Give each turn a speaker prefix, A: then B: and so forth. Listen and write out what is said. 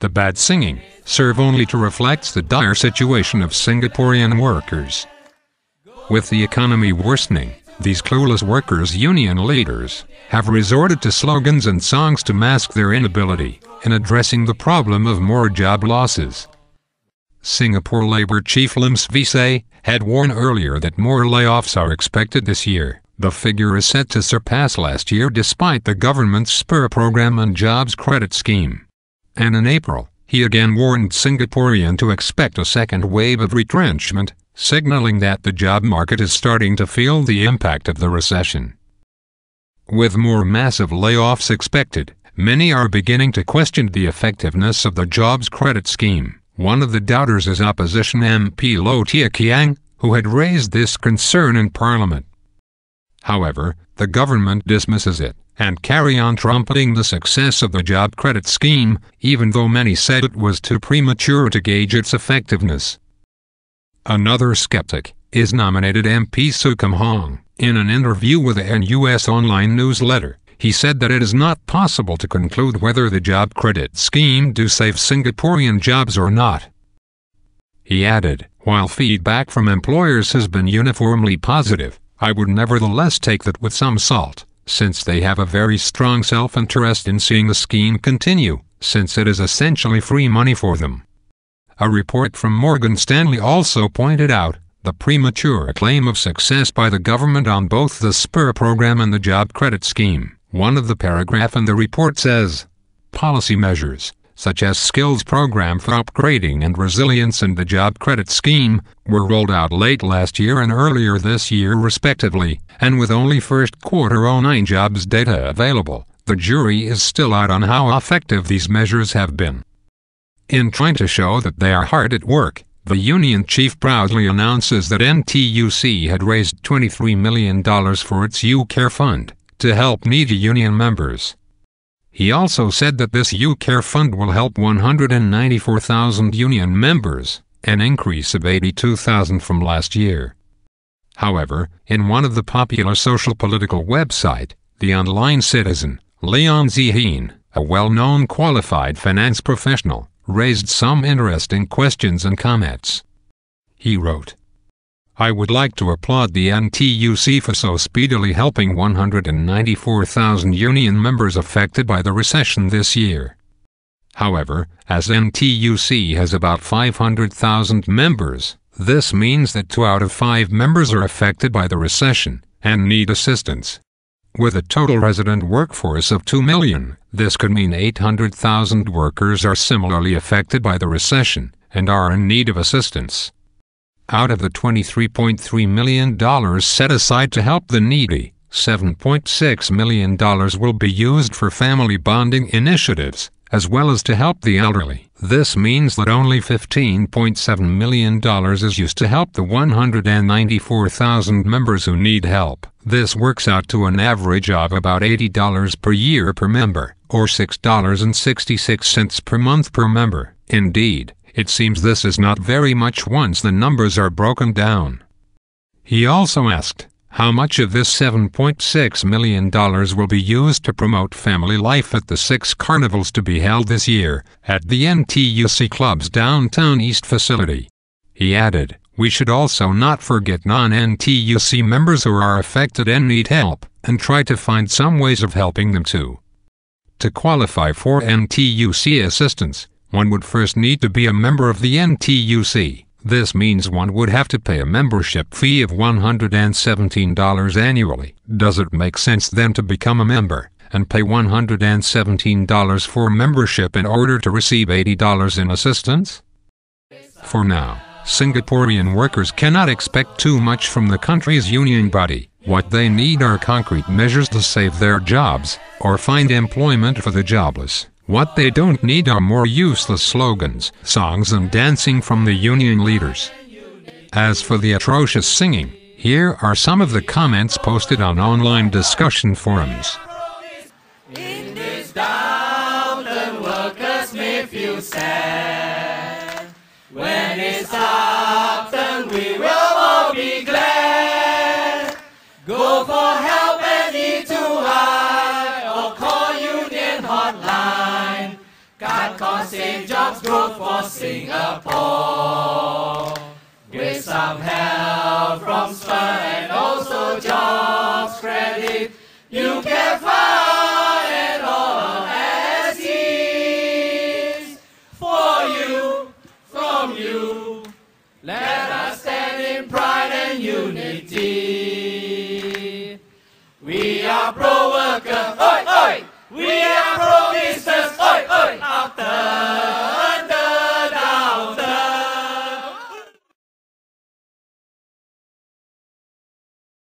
A: The bad singing serve only to reflect the dire situation of Singaporean workers. With the economy worsening, these clueless workers' union leaders have resorted to slogans and songs to mask their inability in addressing the problem of more job losses. Singapore Labour Chief Lim Say had warned earlier that more layoffs are expected this year. The figure is set to surpass last year despite the government's SPUR program and jobs credit scheme. And in April, he again warned Singaporean to expect a second wave of retrenchment, signaling that the job market is starting to feel the impact of the recession. With more massive layoffs expected, many are beginning to question the effectiveness of the jobs credit scheme. One of the doubters is opposition MP Low Thia Khiang, who had raised this concern in Parliament. However, the government dismisses it and carry on trumpeting the success of the job credit scheme, even though many said it was too premature to gauge its effectiveness. Another skeptic is nominated MP Siew Kum Hong. In an interview with an U.S. online newsletter, he said that it is not possible to conclude whether the job credit scheme do save Singaporean jobs or not. He added, while feedback from employers has been uniformly positive, I would nevertheless take that with some salt since they have a very strong self-interest in seeing the scheme continue, since it is essentially free money for them. A report from Morgan Stanley also pointed out the premature claim of success by the government on both the SPUR program and the job credit scheme. One of the paragraph in the report says, policy measures, such as skills program for upgrading and resilience and the job credit scheme, were rolled out late last year and earlier this year respectively, and with only first quarter 09 jobs data available, the jury is still out on how effective these measures have been. In trying to show that they are hard at work, the union chief proudly announces that NTUC had raised $23 million for its U-Care fund to help needy union members. He also said that this U-Care fund will help 194,000 union members, an increase of 82,000 from last year. However, in one of the popular social political website, The Online Citizen, Leong Sze Hian, a well-known qualified finance professional, raised some interesting questions and comments. He wrote, I would like to applaud the NTUC for so speedily helping 194,000 union members affected by the recession this year. However, as NTUC has about 500,000 members, this means that two out of five members are affected by the recession and need assistance. With a total resident workforce of 2 million, this could mean 800,000 workers are similarly affected by the recession and are in need of assistance. Out of the $23.3 million set aside to help the needy, $7.6 million will be used for family bonding initiatives, as well as to help the elderly. This means that only $15.7 million is used to help the 194,000 members who need help. This works out to an average of about $80 per year per member, or $6.66 per month per member. Indeed, it seems this is not very much once the numbers are broken down. He also asked, how much of this $7.6 million will be used to promote family life at the six carnivals to be held this year at the NTUC Club's downtown East facility. He added, we should also not forget non-NTUC members who are affected and need help, and try to find some ways of helping them too. To qualify for NTUC assistance, one would first need to be a member of the NTUC. This means one would have to pay a membership fee of $117 annually. Does it make sense then to become a member and pay $117 for membership in order to receive $80 in assistance? For now, Singaporean workers cannot expect too much from the country's union body. What they need are concrete measures to save their jobs or find employment for the jobless. What they don't need are more useless slogans, songs and dancing from the union leaders. As for the atrocious singing, here are some of the comments posted on online discussion forums.
B: In this workers may feel sad. When it's upturn, we will all be glad. Safe jobs growth for Singapore. With some help from Spur and also jobs credit, you can find